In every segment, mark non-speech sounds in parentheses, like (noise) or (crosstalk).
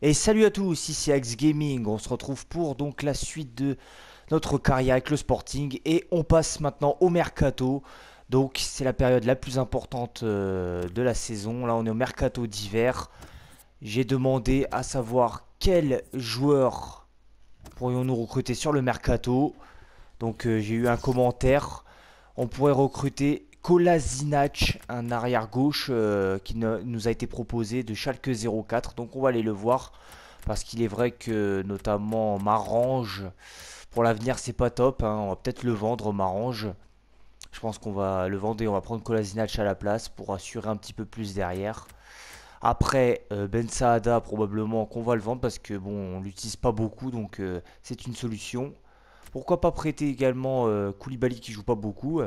Et salut à tous, ici Axe Gaming, on se retrouve pour donc la suite de notre carrière avec le Sporting et on passe maintenant au Mercato. Donc c'est la période la plus importante euh, de la saison, là on est au Mercato d'hiver. J'ai demandé à savoir quels joueurs pourrions-nous recruter sur le Mercato. Donc euh, j'ai eu un commentaire, on pourrait recruter Kolasinac, un arrière gauche euh, qui nous a été proposé de Schalke 04. Donc on va aller le voir parce qu'il est vrai que notamment Marange pour l'avenir c'est pas top. Hein. On va peut-être le vendre Marange. Je pense qu'on va le vendre et on va prendre Kolasinac à la place pour assurer un petit peu plus derrière. Après euh, Ben Saada probablement qu'on va le vendre parce que bon on l'utilise pas beaucoup donc euh, c'est une solution. Pourquoi pas prêter également Koulibaly qui joue pas beaucoup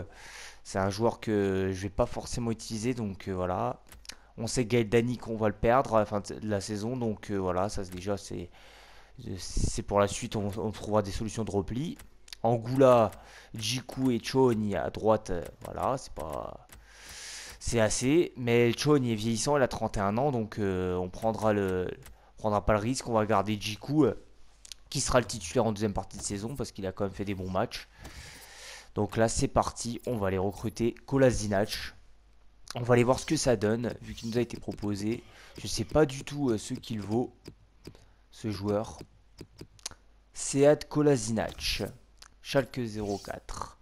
c'est un joueur que je vais pas forcément utiliser, donc euh, voilà. On sait Gaël Dani qu'on va le perdre à la fin de la saison, donc euh, voilà, ça déjà c'est c'est pour la suite, on, trouvera des solutions de repli. Angoula, Jiku et Choni à droite, euh, voilà, c'est pas c'est assez. Mais Choni est vieillissant, il a 31 ans, donc on prendra le prendra pas le risque. On va garder Jiku, qui sera le titulaire en deuxième partie de saison, parce qu'il a quand même fait des bons matchs. Donc là, c'est parti. On va aller recruter Kolasinac. On va aller voir ce que ça donne, vu qu'il nous a été proposé. Je ne sais pas du tout euh, ce qu'il vaut, ce joueur. Sead Kolasinac. Schalke 04.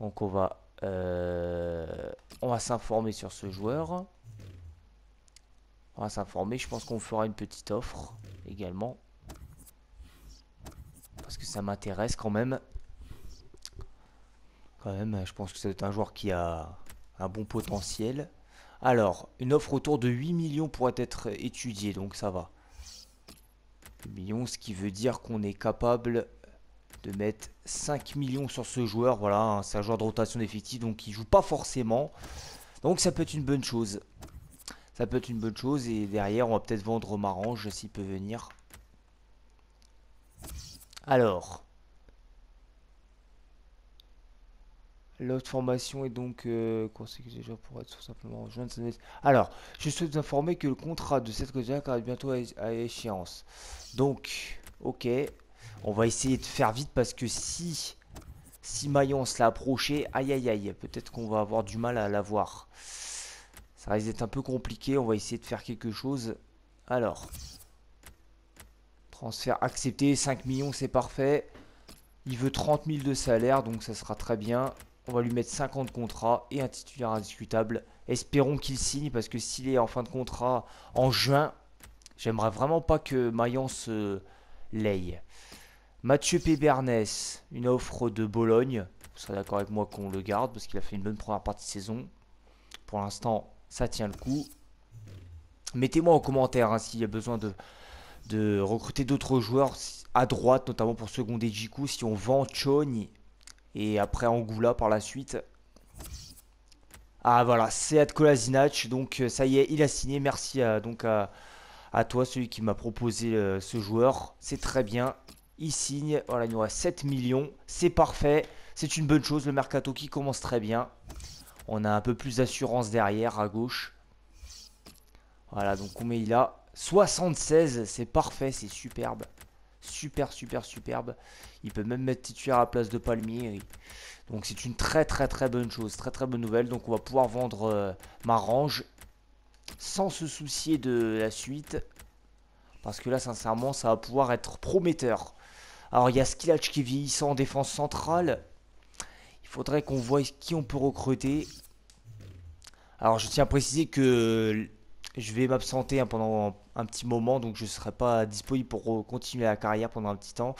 Donc on va, euh, on va s'informer sur ce joueur. On va s'informer. Je pense qu'on fera une petite offre également. Parce que ça m'intéresse quand même. Quand même, je pense que c'est un joueur qui a un bon potentiel. Alors, une offre autour de 8 millions pourrait être étudiée, donc ça va. 8 millions, ce qui veut dire qu'on est capable de mettre 5 millions sur ce joueur. Voilà, hein, c'est un joueur de rotation d'effectif, donc il joue pas forcément. Donc ça peut être une bonne chose. Ça peut être une bonne chose, et derrière, on va peut-être vendre Marange s'il peut venir. Alors, L'autre formation est donc euh, pour être simplement Alors, je souhaite vous informer que le contrat de cette candidature arrive bientôt à, échéance. Donc, ok, on va essayer de faire vite parce que si si Mayence l'a approché, aïe aïe aïe, peut-être qu'on va avoir du mal à l'avoir. Ça risque d'être un peu compliqué, on va essayer de faire quelque chose. Alors, transfert accepté, 5 millions, c'est parfait. Il veut 30 000 de salaire, donc ça sera très bien. On va lui mettre 50 contrats et un titulaire indiscutable. Espérons qu'il signe parce que s'il est en fin de contrat en juin, j'aimerais vraiment pas que Mayence se l'aille. Mathieu Pébernes, une offre de Bologne. Vous serez d'accord avec moi qu'on le garde parce qu'il a fait une bonne première partie de saison. Pour l'instant, ça tient le coup. Mettez-moi en commentaire hein, s'il y a besoin de, de recruter d'autres joueurs à droite, notamment pour seconder Jiku. Si on vend Choni et après Angoula par la suite. Ah voilà, c'est Kolasinac. Donc euh, ça y est, il a signé. Merci à, donc à, toi, celui qui m'a proposé euh, ce joueur. C'est très bien. Il signe. Voilà, il nous reste 7 millions. C'est parfait. C'est une bonne chose. Le mercato qui commence très bien. On a un peu plus d'assurance derrière à gauche. Voilà, donc combien il a 76, c'est parfait, c'est superbe. Super, super, superbe. Il peut même mettre titulaire à la place de Palmier. Donc c'est une très, très, très bonne chose. Très, très bonne nouvelle. Donc on va pouvoir vendre euh, Marange sans se soucier de la suite. Parce que là, sincèrement, ça va pouvoir être prometteur. Alors, il y a Skillac qui est vieillissant en défense centrale. Il faudrait qu'on voie qui on peut recruter. Alors, je tiens à préciser que je vais m'absenter hein, pendant un petit moment, donc je ne serai pas disponible pour continuer la carrière pendant un petit temps.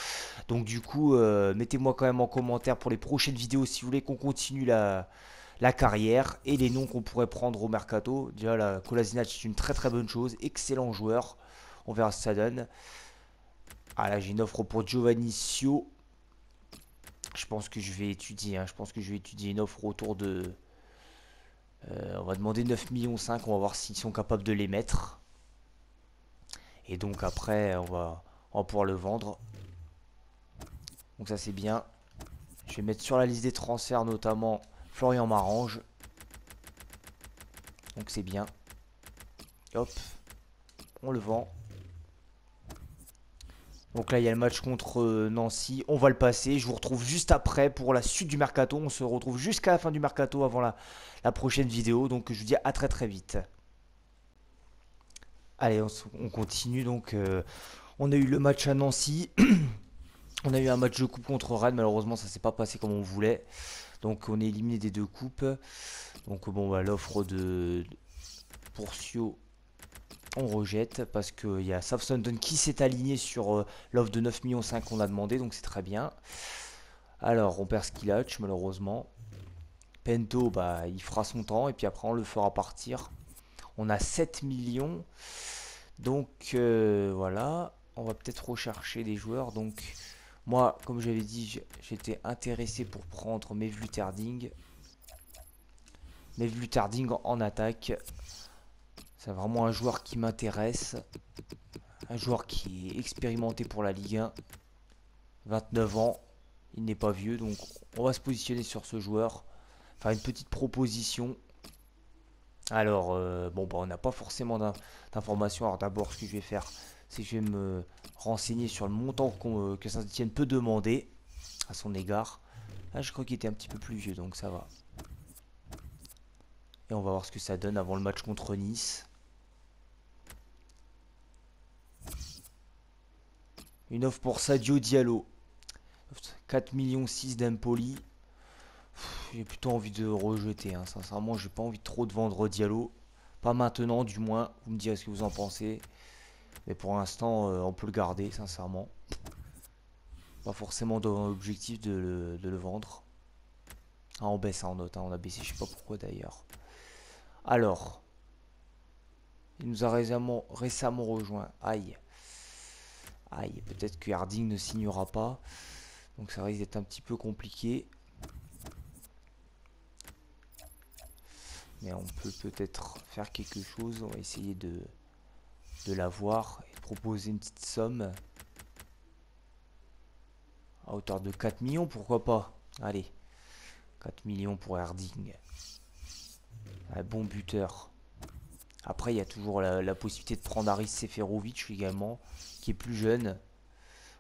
Donc du coup, euh, mettez-moi quand même en commentaire pour les prochaines vidéos si vous voulez qu'on continue la, carrière et les noms qu'on pourrait prendre au mercato. Déjà, la Kolasinac c'est une très très bonne chose, excellent joueur. On verra ce que ça donne. Ah là, j'ai une offre pour Giovanni Sio. Je pense que je vais étudier, hein. je pense que je vais étudier une offre autour de euh, on va demander 9 millions 5, on va voir s'ils sont capables de les mettre. Et donc après, on va, pouvoir le vendre. Donc ça c'est bien. Je vais mettre sur la liste des transferts notamment Florian Marange. Donc c'est bien. Hop. On le vend. Donc là, il y a le match contre euh, Nancy. On va le passer. Je vous retrouve juste après pour la suite du mercato. On se retrouve jusqu'à la fin du mercato avant la, prochaine vidéo. Donc je vous dis à très très vite. Allez, on, continue. Donc euh, on a eu le match à Nancy. (clears throat) on a eu un match de coupe contre Rennes. Malheureusement, ça s'est pas passé comme on voulait. Donc on est éliminé des deux coupes. Donc bon, bah, l'offre de, Pourcio on rejette parce qu'il y a Southampton qui s'est aligné sur euh, l'offre de 9 millions 5 qu'on a demandé, donc c'est très bien. Alors, on perd Skillatch malheureusement. Pento, bah, il fera son temps et puis après on le fera partir. On a 7 millions. Donc euh, voilà, on va peut-être rechercher des joueurs. Donc moi, comme j'avais dit, j'étais intéressé pour prendre Mevluterding. Mevluterding en attaque. C'est vraiment un joueur qui m'intéresse. Un joueur qui est expérimenté pour la Ligue 1. 29 ans. Il n'est pas vieux. Donc on va se positionner sur ce joueur. Faire une petite proposition. Alors, euh, bon, bah, on n'a pas forcément d'informations. Alors d'abord, ce que je vais faire, c'est que je vais me renseigner sur le montant euh, que Saint-Etienne peut demander à son égard. Là, je crois qu'il était un petit peu plus vieux, donc ça va. Et on va voir ce que ça donne avant le match contre Nice. Une offre pour Sadio Diallo. 4 millions 6 d'Empoli. J'ai plutôt envie de rejeter. Hein. Sincèrement, j'ai pas envie trop de vendre Diallo. Pas maintenant, du moins. Vous me direz ce que vous en pensez. Mais pour l'instant, euh, on peut le garder, sincèrement. Pas forcément dans l'objectif de, le, vendre. Ah, on baisse en note. Hein. On a baissé, je sais pas pourquoi d'ailleurs. Alors. Il nous a récemment, récemment rejoint. Aïe. Aïe, peut-être que Harding ne signera pas. Donc ça risque d'être un petit peu compliqué. Mais on peut peut-être faire quelque chose. On va essayer de, de l'avoir et proposer une petite somme. À hauteur de 4 millions, pourquoi pas? Allez, 4 millions pour Harding. Un bon buteur. Après, il y a toujours la, possibilité de prendre Aris Seferovic également, qui est plus jeune.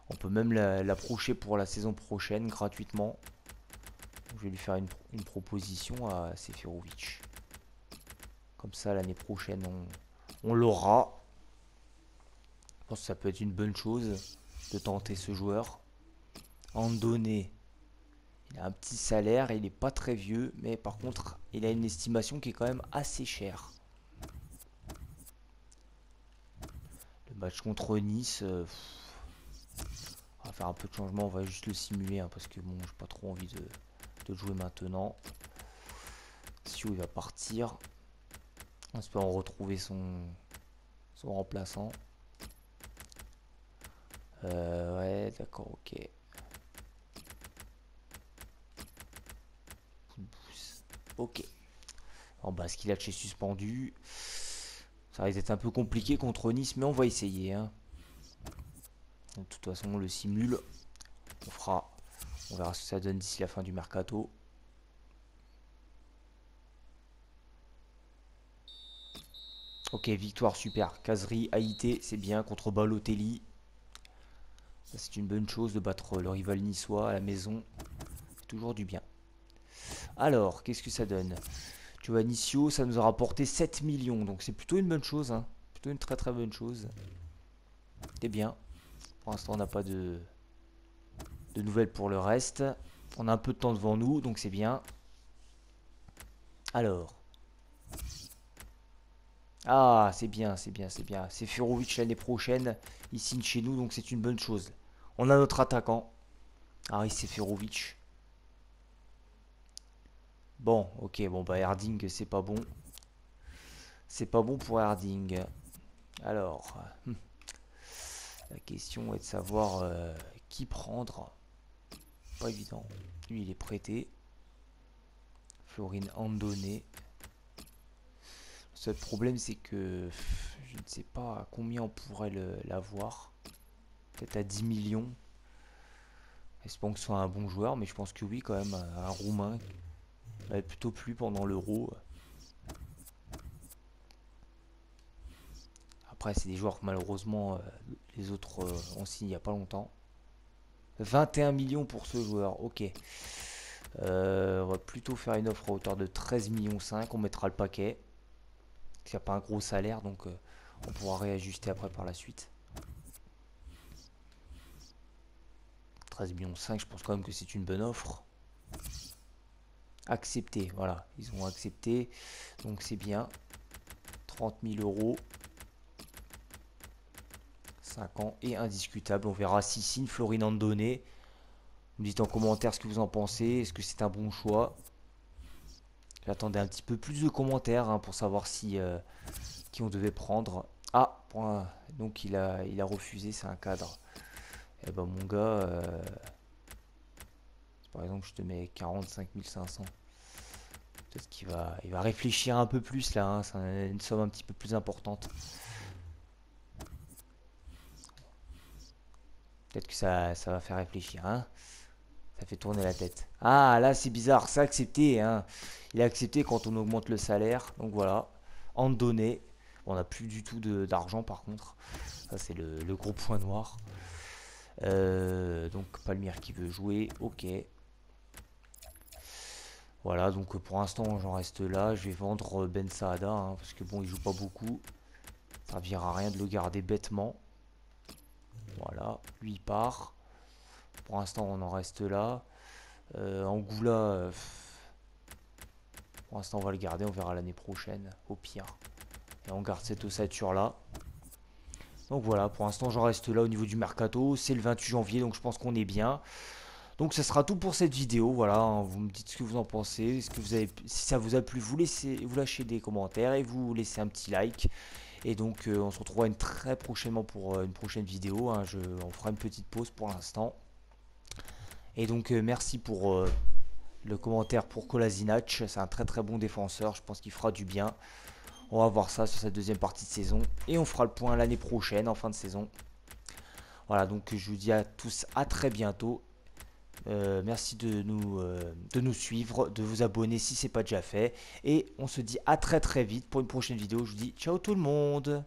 On peut même l'approcher pour la saison prochaine gratuitement. Je vais lui faire une, proposition à Seferovic. Comme ça, l'année prochaine, on, l'aura. Je pense que ça peut être une bonne chose de tenter ce joueur. Andonné, il a un petit salaire, il n'est pas très vieux, mais par contre, il a une estimation qui est quand même assez chère. Match contre Nice. Euh, on va faire un peu de changement, on va juste le simuler hein, parce que bon, j'ai pas trop envie de, jouer maintenant. Si il va partir. On espère retrouver son, son remplaçant. Euh, ouais, d'accord, ok. Ok. En bas, qu'il a chez suspendu. Ça risque d'être un peu compliqué contre Nice, mais on va essayer. Hein. De toute façon, on le simule. On fera. On verra ce que ça donne d'ici la fin du mercato. Ok, victoire super. Caserie, Haïté, c'est bien contre Balotelli. C'est une bonne chose de battre le rival niçois à la maison. Toujours du bien. Alors, qu'est-ce que ça donne? Giovannicio, ça nous a rapporté 7 millions. Donc c'est plutôt une bonne chose. Hein. Plutôt une très très bonne chose. C'est bien. Pour l'instant, on n'a pas de, nouvelles pour le reste. On a un peu de temps devant nous, donc c'est bien. Alors. Ah, c'est bien, c'est bien, c'est bien. C'est Furovic l'année prochaine. Il signe chez nous, donc c'est une bonne chose. On a notre attaquant. Aris Seferovic. Bon, ok, bon bah Harding c'est pas bon. C'est pas bon pour Harding. Alors, hmm. la question est de savoir euh, qui prendre. Pas évident. Lui il est prêté. Florine Andonné. Le seul problème c'est que je ne sais pas à combien on pourrait l'avoir. Peut-être à 10 millions. Espérons que ce soit un bon joueur, mais je pense que oui quand même, un Roumain m'avait plutôt plu pendant l'euro. après, c'est des joueurs que malheureusement, les autres ont signé il n'y a pas longtemps. 21 millions pour ce joueur, ok. on va plutôt faire une offre à hauteur de 13 millions 5, on mettra le paquet. Il n'y a pas un gros salaire, donc on pourra réajuster après par la suite. 13 millions 5, je pense quand même que c'est une bonne offre. Accepté, voilà, ils ont accepté, donc c'est bien. 30 000 euros. 5 ans et indiscutable. On verra si signe Florine Andonné. Vous dites en commentaire ce que vous en pensez. Est-ce que c'est un bon choix? J'attendais un petit peu plus de commentaires hein, pour savoir si euh, qui on devait prendre. Ah, donc il a, il a refusé, c'est un cadre. Eh ben mon gars, euh, par exemple je te mets 45 500. Peut-être qu'il va, il va réfléchir un peu plus là, hein. c'est une somme un petit peu plus importante. Peut-être que ça, ça va faire réfléchir, hein. Ça fait tourner la tête. Ah, là, c'est bizarre. C'est accepté, hein. Il a accepté quand on augmente le salaire. Donc voilà. En données. On n'a plus du tout d'argent, par contre. Ça, c'est le, gros point noir. Euh, donc, Palmier qui veut jouer. Ok. Voilà, donc pour l'instant, j'en reste là. Je vais vendre Ben Saada. Hein, parce que bon, il joue pas beaucoup. Ça servira à rien de le garder bêtement. Voilà, lui il part. Pour l'instant, on en reste là. Euh, Angoula, euh, pour l'instant, on va le garder. On verra l'année prochaine, au pire. Et on garde cette ossature là. Donc voilà, pour l'instant, j'en reste là au niveau du mercato. C'est le 28 janvier, donc je pense qu'on est bien. Donc ce sera tout pour cette vidéo. Voilà, hein. vous me dites ce que vous en pensez. si ça vous a plu, vous laissez, lâchez des commentaires et vous laissez un petit like. Et donc euh, on se retrouvera très prochainement pour euh, une prochaine vidéo. Hein. Je, on fera une petite pause pour l'instant. Et donc euh, merci pour le commentaire pour Kolasinac. C'est un très très bon défenseur. Je pense qu'il fera du bien. On va voir ça sur cette deuxième partie de saison. Et on fera le point l'année prochaine en fin de saison. Voilà, donc je vous dis à tous à très bientôt. Merci de nous, de nous suivre, de vous abonner si ce n'est pas déjà fait. Et on se dit à très très vite pour une prochaine vidéo. Je vous dis ciao tout le monde